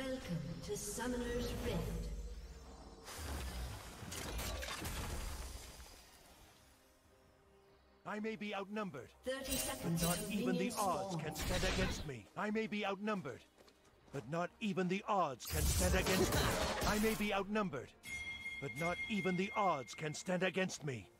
Welcome to Summoner's Rift. I may be outnumbered, 30 but seconds not even the odds can stand against me. I may be outnumbered, but not even the odds can stand against me. I may be outnumbered, but not even the odds can stand against me.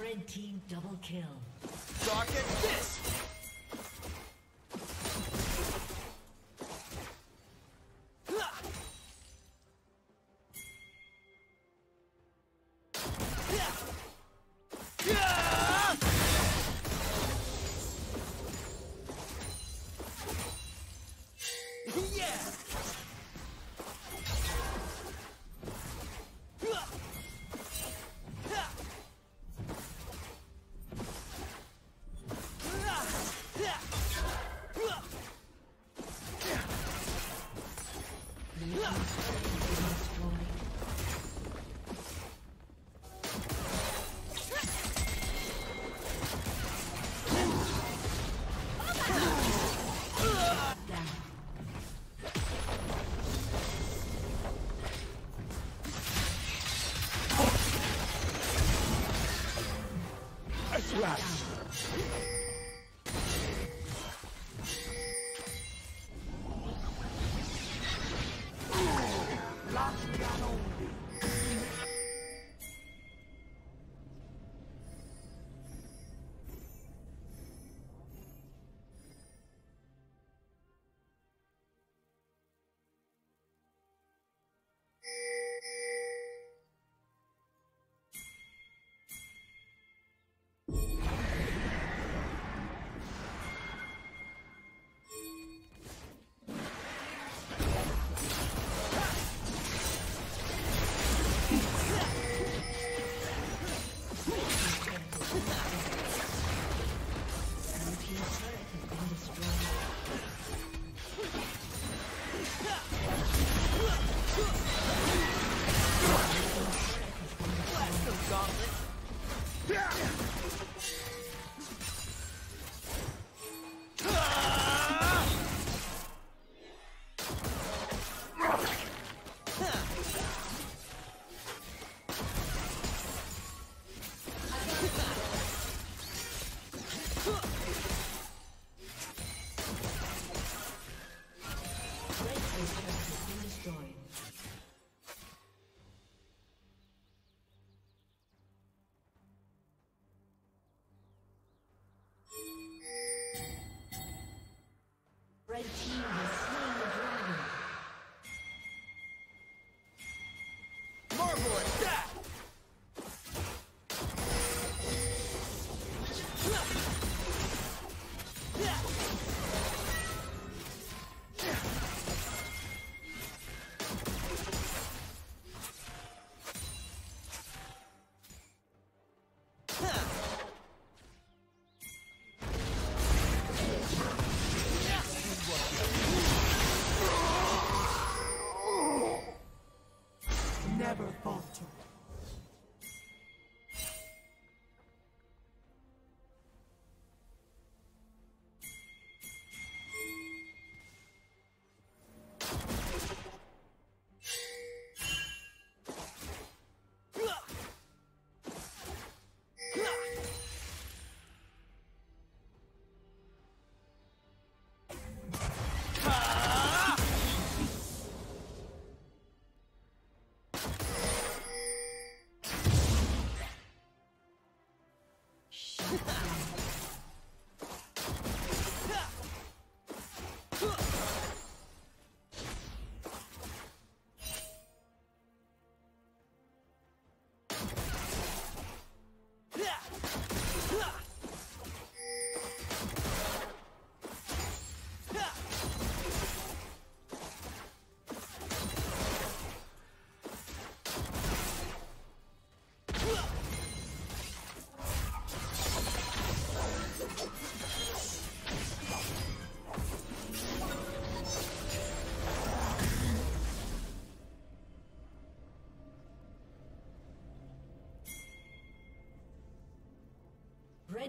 Red team double kill. Dark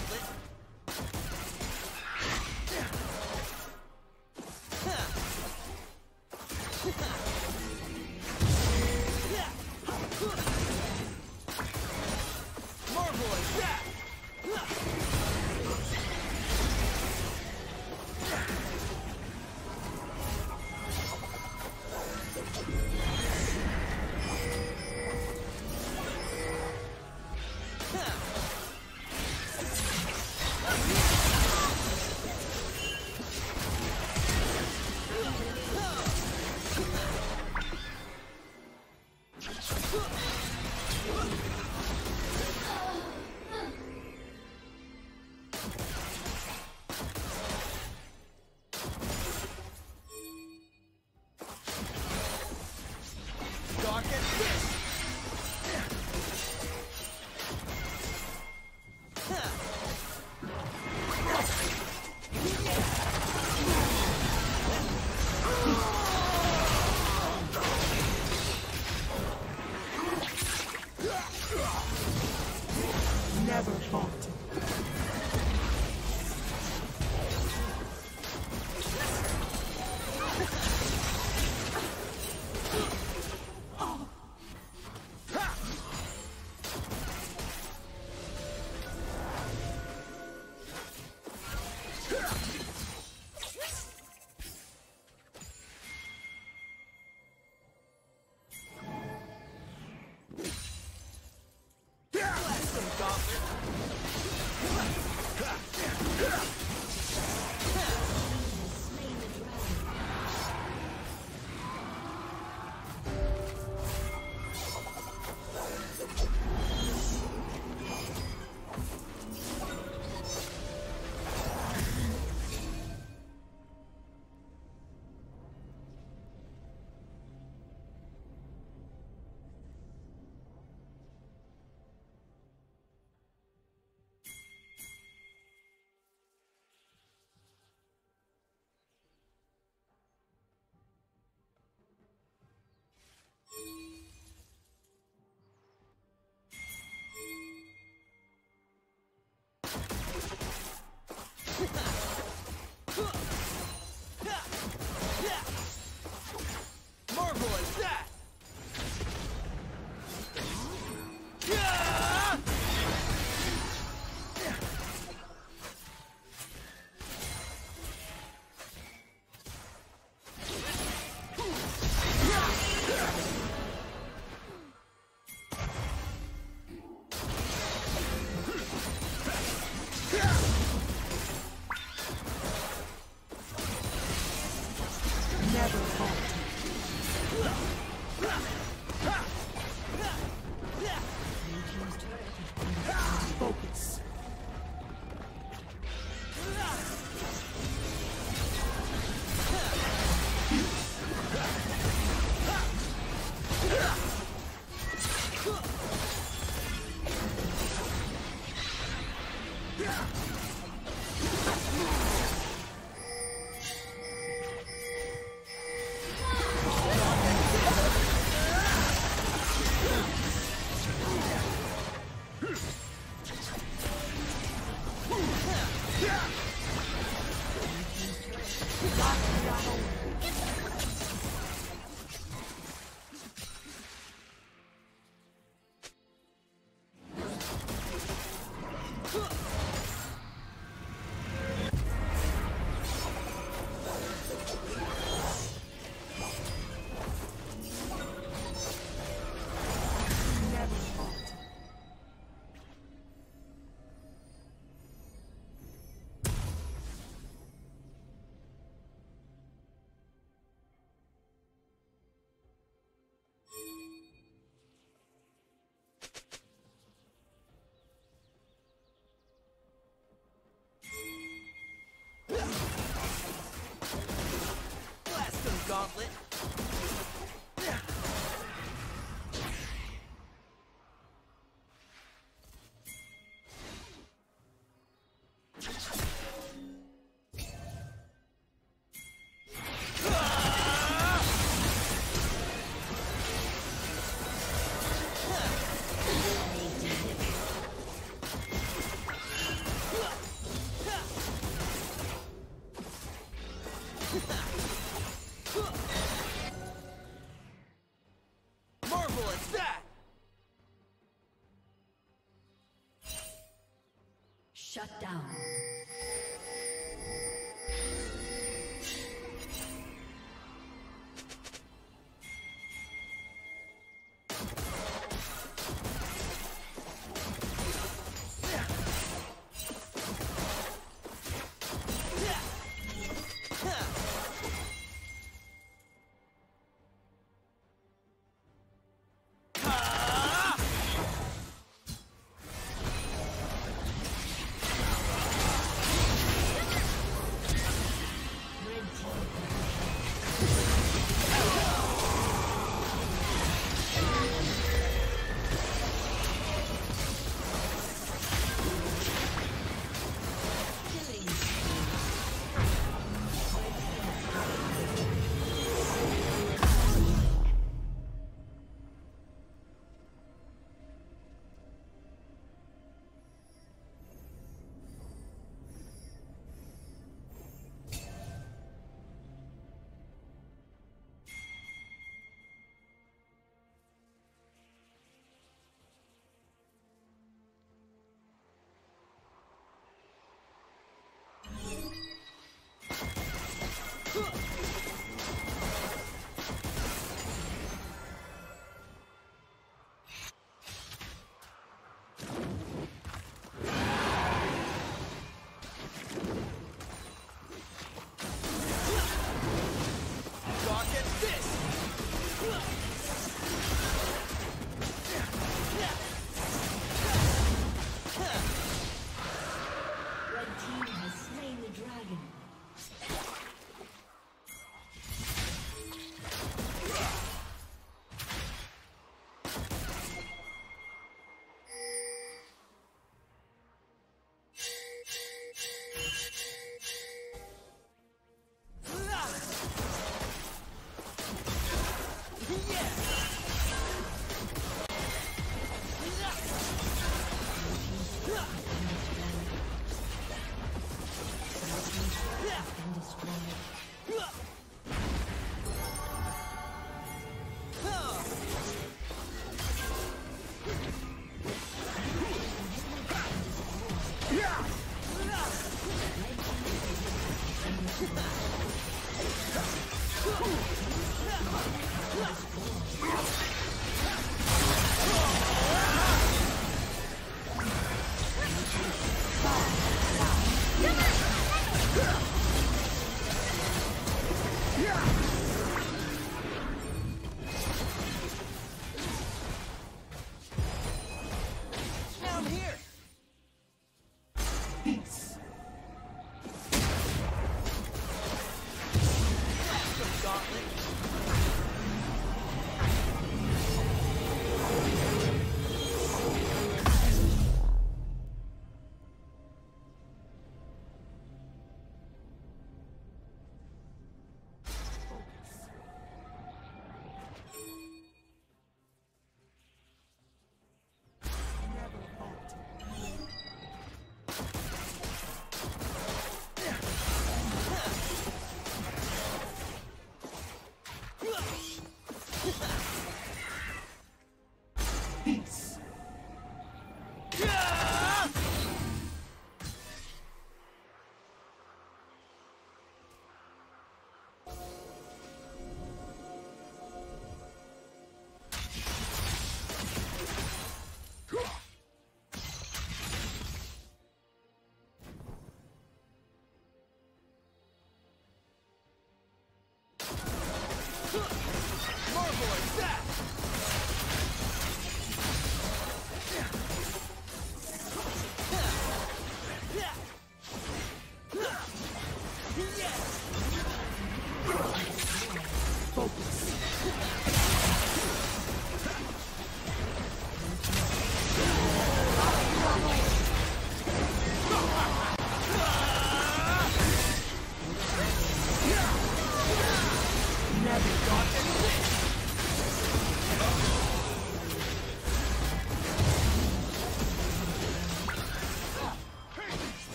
gauntlet.